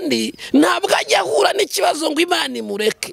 kandi ntabwo ajya ahura n'ikibazo ngo imana imureke.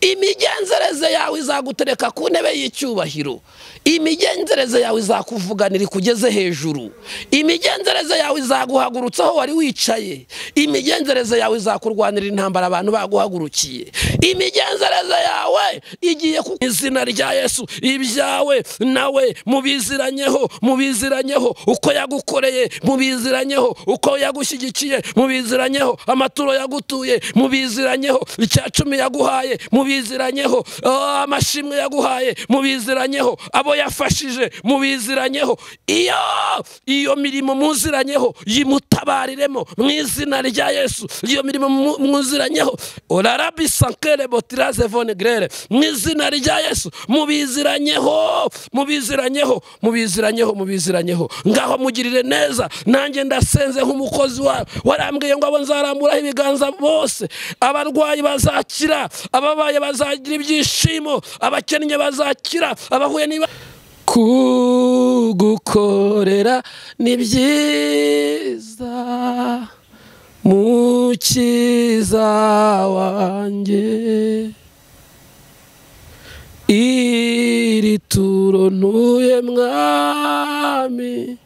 Imigenzereze yawe izagutereka ku ntebe y'icyubahiro. Imigenzereze yawe izakuvuganira ikugeze hejuru. Imigenzereze yawe izaguhagurutsa aho wari wicaye. Imigenzereze yawe izakurwanira intambara abantu baguhagurukiye. Imigenzereze yawe igiye ku izina rya yesu. Ibyawe nawe mubiziranyeho mubiziranyeho uko yagukoreye mubiziranyeho uko yagushyigikiye mubiziranyeho amaturo yagutuye mubiziranyeho icya cumi yaguhaye mubiziranyeho oh, amashimwe yaguhaye. Mubiziranyeho abo yafashije mubiziranyeho iyo iyo mirimo muziranyeho yimutabariremo mu izina rya yesu. Iyo mirimo mu- muziranyeho orarabi sankere botiraze vone grere. Mu izina rya yesu mubiziranyeho mubiziranyeho mubiziranyeho mubiziranyeho ngaho mugirire neza. Nanjye ndasenze nk'umukozi warambwiye ngo abo nzaramburaho ibiganza bose. Abarwayi bazakira. Ababaye bazagira ibyishimo abakennye bazakira abahuye niba. Kugukorera ni byiza mukiza wanjye. Iri turo ntuye mwami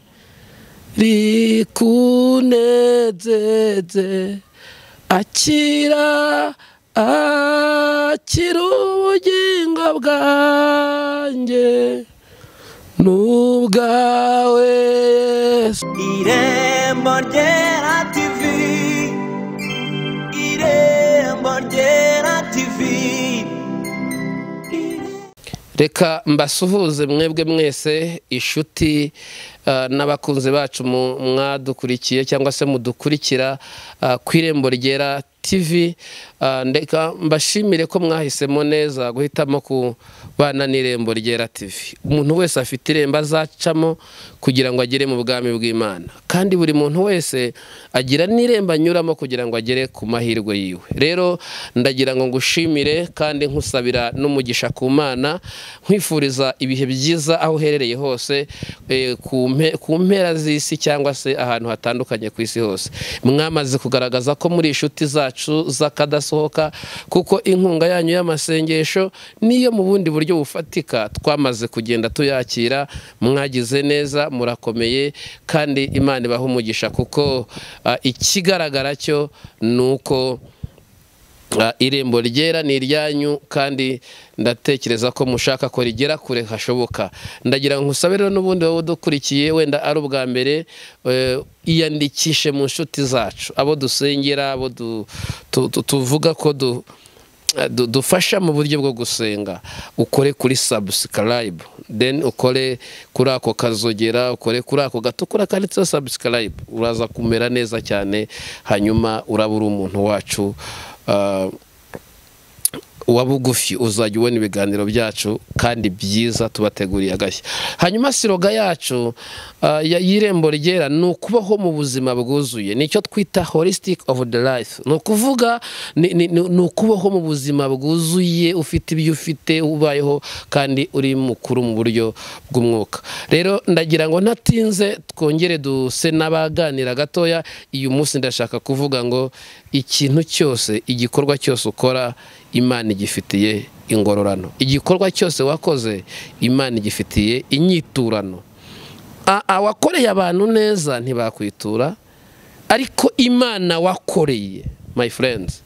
rikunezeze akira akira ubugingo bwanjye n'ubwawe yesu. Irembo ryera tivi irembo ryera tivi reka mbasuhuze mwebwe mwese inshuti ah, n'abakunzi bacu mwadukurikiye cyangwa se mudukurikira ah, ku irembo ryera tv Ah, ndeka mbashimire ko mwahisemo neza guhitamo kubana n'irembo ryera tv umuntu wese afite irembo azacamo kugira ngo agere mu bwami bw'imana. Kandi buri muntu wese agira n'irembo anyuramo kugira ngo agere ku mahirwe yiwe. Rero ndagira ngo ngushimire kandi nkusabira n'umugisha ku mana nkwifuriza ibihe byiza aho uherereye hose eh, ku mpera z'isi cyangwa se ahantu hatandukanye ku isi hose. Mwamaze kugaragaza ko muri inshuti zacu z'akadasohoka kuko inkunga yanyu y'amasengesho niyo mu bundi buryo bufatika. Twamaze kugenda tuyakira mwagize neza murakomeye kandi imana ibaha umugisha kuko ikigaragara cyo ni uko irembo ryera ni iryanyu kandi ndatekereza ko mushaka ko rigera kure hashoboka. Ndagira ngo nkusabe rero n'ubundi wowe udukurikiye wenda ari ubwa mbere eh, iyandikishe mu nshuti zacu. Abo dusengera abo tuvuga ko du- dufasha mu buryo bwo gusenga. Ukore kuri subscribe then ukore kuri ako kazogera ukore kuri ako gatukura kanditseho subscribe. Uraza kumera neza cyane hanyuma uraba uri umuntu wacu. Wa bugufi uzajya ubona ibiganiro byacu kandi byiza tubateguriye agashya. Hanyuma siroga yacu ya- y'irembo ryera ni ukubaho mu buzima bwuzuye. Nicyo twita holistic of the life. Ni ukuvuga ni ukubaho mu buzima bwuzuye ufite ibyo ufite ubayeho kandi uri mukuru mu buryo bw'umwuka. Rero ndagira ngo ntatinze twongere duse n'abaganira gatoya uyu munsi ndashaka kuvuga ngo ikintu cyose igikorwa cyose ukora imana igifitiye ingororano. Igikorwa cyose wakoze imana igifitiye inyiturano. Awakoreye abantu neza ntibakwitura ariko imana wakoreye my friends.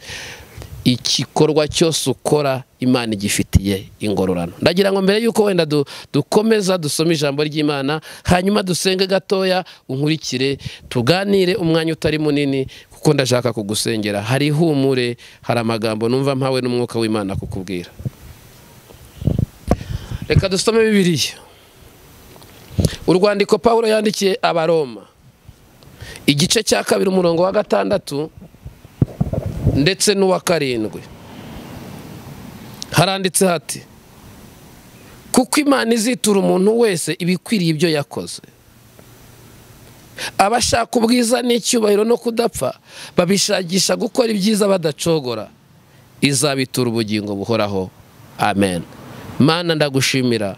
Igikorwa cyose ukora imana igifitiye ingororano. Ndagira ngo mbere y'uko wenda du- dukomeza dusome ijambo ry'imana hanyuma dusenge gatoya unkurikire tuganire umwanya utari munini kuko ndashaka kugusengera. Hari ihumure hari amagambo numva mpawe n'umwuka w'imana kukubwira. Reka dusome bibiliya. Urwandiko paul yandikiye abaroma. Igice cya kabiri umurongo wa gatandatu ndetse n'uwa karindwi. Haranditse hati kuko imana izitura umuntu wese ibikwiriye ibyo yakoze. Abashaka ubwiza n'icyubahiro no kudapfa babishakisha gukora ibyiza badacogora. Izabitura ubugingo buhoraho. Amen. Mana ndagushimira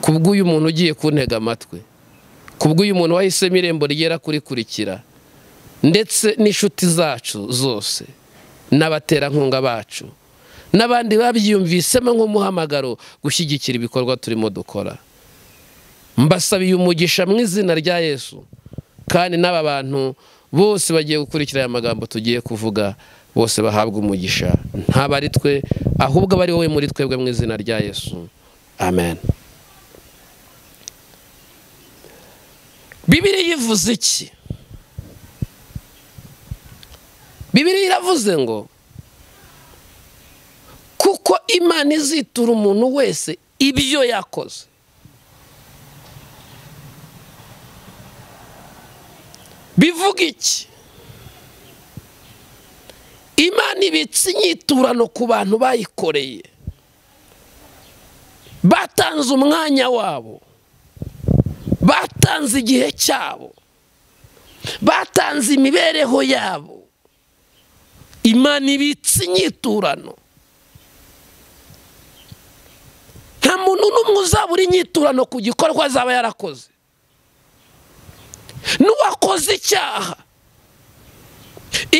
kubw'uyu muntu ugiye kuntega amatwi kubw'uyu muntu wahisemo irembo ryera kurikurikira ndetse n'inshuti zacu zose. N'abaterankunga bacu. N'abandi babyiyumvisemo nk'umuhamagaro gushyigikira ibikorwa turimo dukora. Mbasabiye umugisha mu izina rya yesu kandi n'aba bantu bose bagiye gukurikira aya magambo tugiye kuvuga bose bahabwa umugisha. Ntabwo ari twe ahubwo aba ari wowe muri twebwe mu izina rya yesu. Amen. Bibiri yivuze iki? Bibiri iravuze ngo kuko imana izitura umuntu wese ibyo yakoze. Bivuga iki? Imana ibitse inyiturano ku bantu bayikoreye. Batanze umwanya wabo. Batanze igihe cyabo. Batanze imibereho yabo. Imana ibitse inyiturano nta muntu n'umwe uzabura inyiturano ku gikorwa azaba yarakoze n'uwakoze icyaha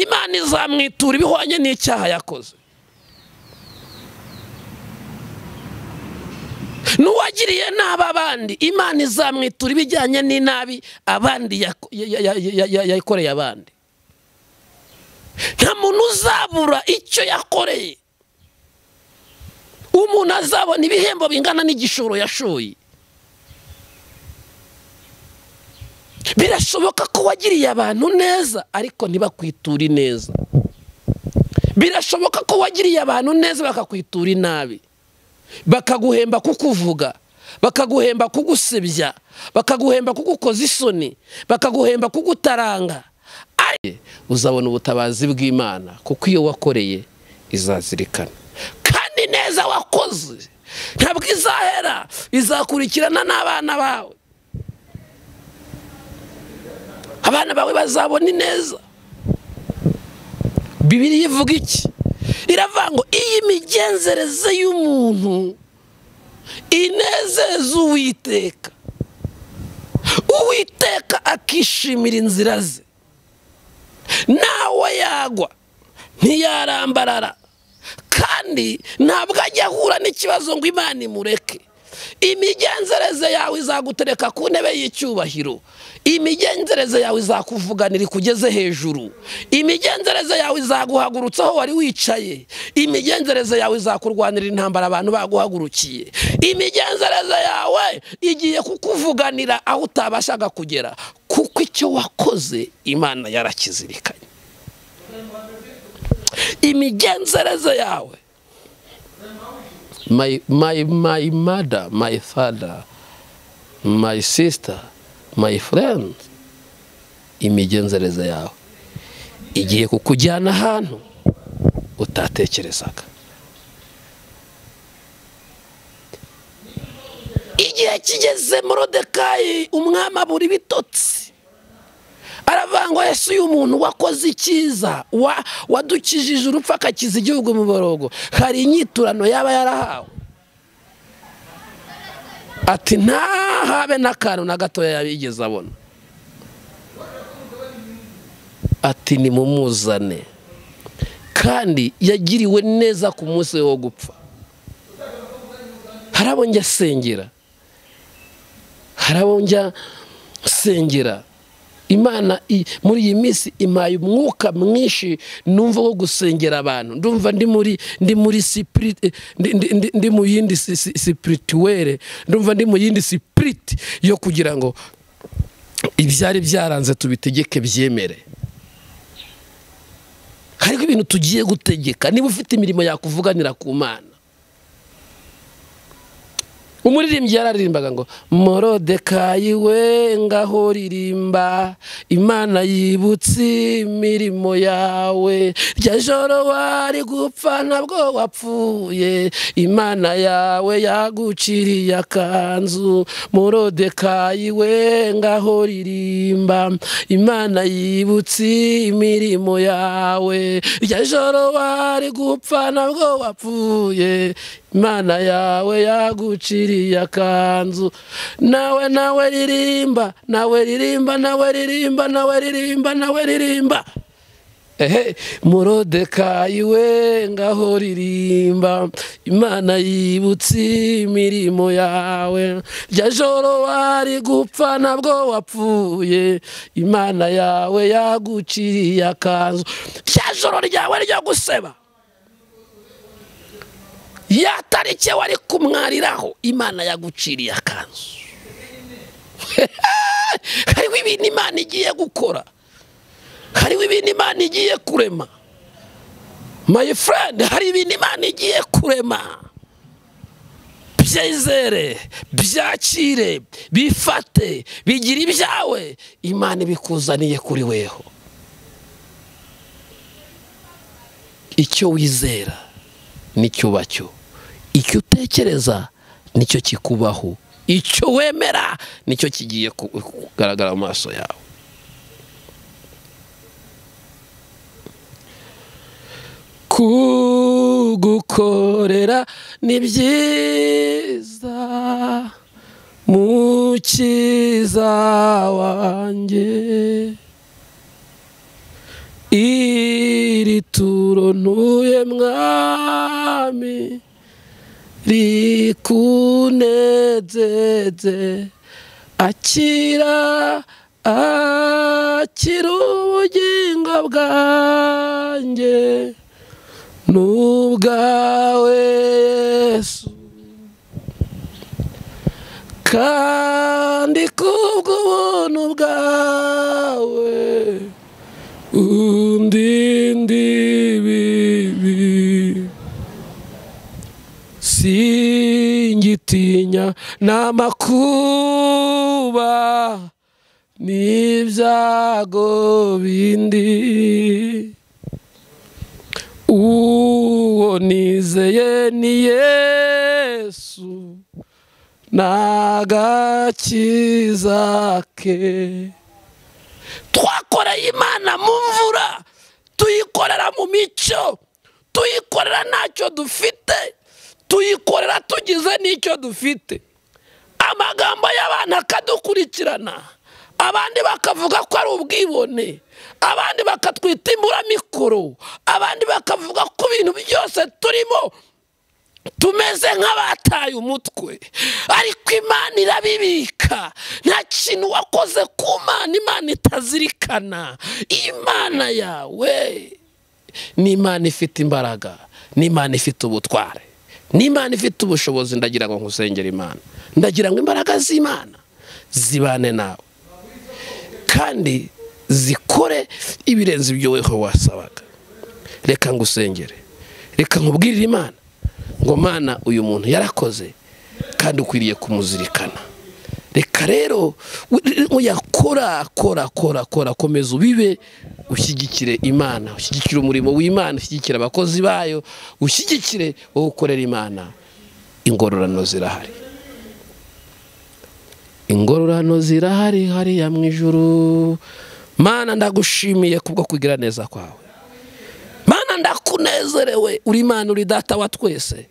imana izamwitura ibihwanye n'icyaha yakoze n'uwagiriye nabi abandi imana izamwitura ibijyanye n'inabi abandi yakoreye abandi nta muntu uzabura icyo yakoreye. Umuntu azabona ibihembo bingana n'igishoro yashoye. Birashoboka ko wagiriye abantu neza ariko ntibakwiture neza. Birashoboka ko wagiriye abantu neza bakakwitura inabi bakaguhemba kukuvuga bakaguhemba kugusebya bakaguhemba kugukoza isoni bakaguhemba kugutaranga uzabona ubutabazi bw'imana kuko iyo wakoreye izazirikana. Kandi neza wakoze ntabwo izahera izakurikirana n'abana bawe. Abana bawe bazabona ineza. Bibiri ivuga iki? Iravuga ngo iyi migenzereze y'umuntu inezeza uwiteka. Uwiteka akishimira inzira ze. Nawe yagwa ntiyarambarara. Kandi ntabwo ajya ahura n'ikibazo ngo imana imureke. Imigenzereze yawe izagutereka ku ntebe y'icyubahiro. Imigenzereze yawe izakuvuganira ikugeze hejuru. Imigenzereze yawe izaguhagurutsa aho wari wicaye. Imigenzereze yawe izakurwanira intambara abantu baguhagurukiye. Imigenzereze yawe igiye kukuvuganira aho utabashaga kugera. Kuko icyo wakoze imana yarakizirikanye. Imigenzereze yawe. My, my, my mother, my father, my sister, my friend, imigenzereze yawe. Igiye kukujyana ahantu utatekerezaga. Igihe kigeze morodekayi umwami abura ibitotsi. Aravangwa Yesu uyu muntu wakoze icyiza wadukijije urupfu akakiza igihugu mu borogo. Hari inyiturano yaba yarahawe? Ati ntahabe n'akantu na gatoya yabigeze abona. Ati nimumuzane. Kandi yagiriwe neza ku munsi wo gupfa. Harabo njya asengera harabo njya sengera? Imana muri iyi minsi impaye umwuka mwinshi numva wo gusengera abantu. Ndumva ndi muri ndi muri ndi mu yindi sipirituwere ndumva ndi mu yindi sipiriti yo kugira ngo ibyari byaranze tubitegeke byemere. Hariho ibintu tugiye gutegeka. Niba ufite imirimo yakuvuganira ku mana umuririmbyi yararirimbaga ngo morodekayi we ngaho ririmba imana yibutse imirimo yawe. Rya joro wari gupfa ntabwo wapfuye imana yawe yaguciriye akanzu. Morodekayi we ngaho ririmba imana yibutse imirimo yawe. Rya joro wari gupfa ntabwo wapfuye imana yawe yaguciriye akanzu. Nawe nawe ririmba nawe ririmba nawe ririmba nawe ririmba nawe ririmba. Ehe murodekayi we ngaho ririmba. Imana yibutse imirimo yawe. Rya joro wari gupfa ntabwo wapfuye. Imana yawe yaguciriye akanzu. Rya joro ryawe ryo guseba. Ya tariki wari kumwariraho imana yaguciriye akanzu. Hariho ibintu imana igiye gukora. Hariho ibintu imana igiye kurema. My friend hari ibintu imana igiye kurema. Byizere byakire bifate bigira ibyawe. Imana ibikuzaniye kuri weho. Icyo wizera. Ni cyo uba cyo icyo utekereza ni cyo kikubaho. Icyo wemera ni cyo kigiye kugaragara mu maso yawe. Kugukorera ni byiza. Mukiza wanjye. Turo ntuye mwami rikunezeze akira akira ubugingo bwanjye n'ubwawe yesu. Kandi kubw'ubuntu bwawe singitinya n'amakuba n'ibyago bindi. Uwo nizeye ni yesu n'agakiza ke. Twakoreye imana mu mvura tuyikorera mu mico tuyikorera ntacyo dufite. Tuyikorera tugize n'icyo dufite. Amagambo y'abantu akadukurikirana abandi bakavuga ko ari ubwibone abandi bakatwita imburamikoro abandi bakavuga ko ibintu byose turimo tumeze nk'abataye umutwe. Ariko imana irabibika nta kintu wakoze ku mana imana itazirikana. Imana yawe ni imana ifite imbaraga ni imana ifite ubutware. Ni imana ifite ubushobozi ndagira ngo nkusengere imana. Ndagira ngo imbaraga z'imana zibane nawe. Kandi zikore ibirenze ibyo weho wasabaga reka ngusengere. Reka nkubwirire imana. Ngo mana uyu muntu yarakoze kandi ukwiriye kumuzirikana. Rero uyakora kora kora kora komeza ubibe ushyigikire imana ushyigikire umurimo w'imana ushyigikire abakozi bayo ushyigikire wowe ukorera imana. Ingororano zirahari. Ingororano zirahari hariya mu ijuru. Mana ndagushimiye kubwo kugira neza kwawe. Mana ndakunezerewe. Uri imana uri data wa twese.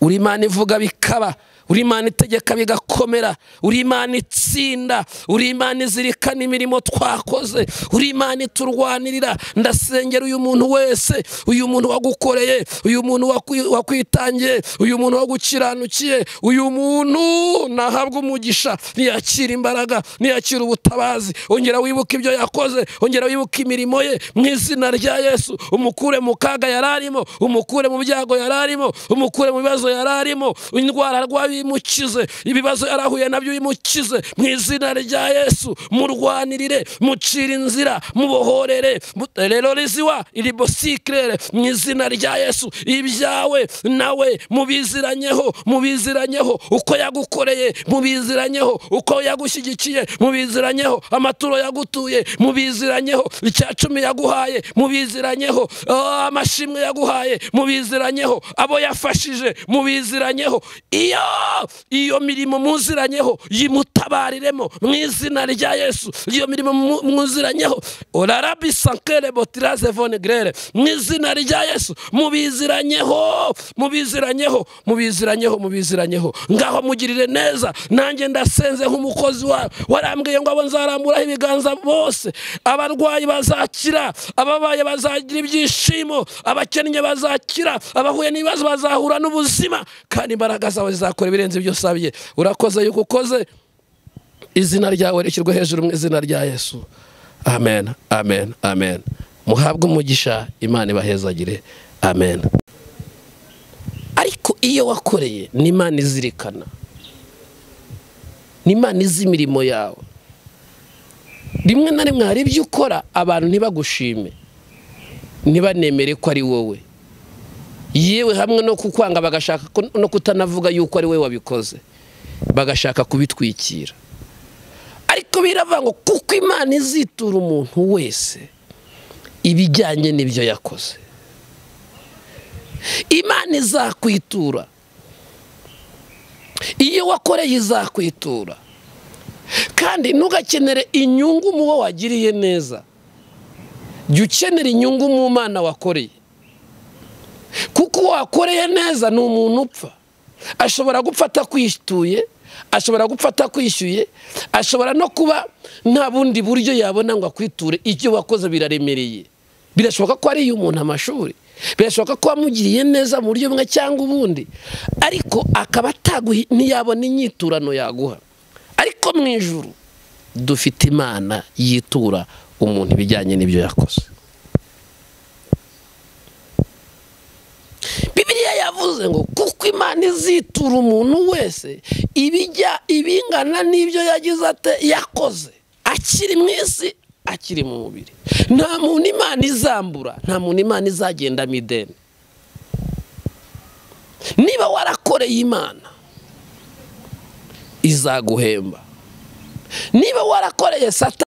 Uri imana ivuga bikaba. Uri imana itegeka bigakomera. Uri imana itsinda. Uri imana izirikana imirimo twakoze. Uri imana iturwanirira. Ndasengera uyu muntu wese. Uyu muntu wagukoreye. Uyu muntu wakwitangiye. Uyu muntu wagukiranukiye uyu muntu nahabwa umugisha. Ntiyakira imbaraga. Ntiyakira ubutabazi. Ongera wibuke ibyo yakoze. Ongera wibuke imirimo ye. Mu izina rya yesu. Umukure mu kaga yari arimo umukure mu byago yari arimo umukure mu bibazo yari arimo indwara arwaye bimukize ibibazo yarahuye na byo bimukize. Mu izina rya yesu murwanirire mucira inzira mubohorere. Rero riziwa iribosikirere mu izina rya yesu ibyawe nawe mubiziranyeho mubiziranyeho uko yagukoreye mubiziranyeho uko yagushyigikiye mubiziranyeho amaturo yagutuye mubiziranyeho icya cumi yaguhaye mubiziranyeho amashimwe yaguhaye mubiziranyeho abo yafashije mubiziranyeho. Iyo iyo mirimo muziranyeho yimutabariremo mu izina rya yesu. Iyo mirimo mu- muziranyeho orarabi sankere botiraze vone grere mu izina rya yesu mubiziranyeho mubiziranyeho mubiziranyeho mubiziranyeho. Ngaho mugirire neza nanjye ndasenze nk'umukozi wawe warambwiye ngo abo nzaramburaho ibiganza bose. Abarwayi bazakira ababaye bazagira ibyishimo abakennye bazakira abahuye n'ibibazo bazahura n'ubuzima. Kandi imbaraga zawe zizakora ibirenze ibyo usabye. Urakoze yuko ukoze. Izina ryawe rishyirwe hejuru mu izina rya yesu. Amen amen amen. Muhabwe umugisha imana ibahezagire. Amen. Ariko iyo wakoreye ni imana izirikana. Ni imana izi imirimo yawe. Rimwe na rimwe hari ibyo ukora abantu ntibagushime. Ntibanemere ko ari wowe. Yewe hamwe no kukwanga bagashaka no kutanavuga yuko ari wowe wabikoze. Bagashaka kubitwikira. Ariko biravuga ngo kuko imana izitura umuntu wese ibijyanye n'ibyo yakoze. Imana izakwitura. Iyo wakoreye izakwitura. Kandi ntugakenere inyungu mu wo wagiriye neza. Jya ukenera inyungu mu mana wakoreye. Kuko wakoreye neza ni umuntu upfa. Ashobora gupfa atakwishyuye ashobora gupfa atakwishyuye ashobora no kuba nta bundi buryo yabona ngo akwiture. Icyo wakoze biraremereye. Birashoboka ko ariyo umuntu amashuri. Birashoboka ko wamugiriye neza mu buryo bumwe cyangwa ubundi. Ariko akaba ataguha ntiyabona inyiturano yaguha. Ariko mu ijuru dufite imana yitura umuntu ibijyanye n'ibyo yakoze. Bibiliya yavuze ngo kuko imana izitura umuntu wese ibijya ibingana n'ibyo yagize ate yakoze. Akiri mu isi akiri mu mubiri. Nta muntu imana izambura nta muntu imana izagendamo ideni. Niba warakoreye imana izaguhemba. Niba warakoreye sata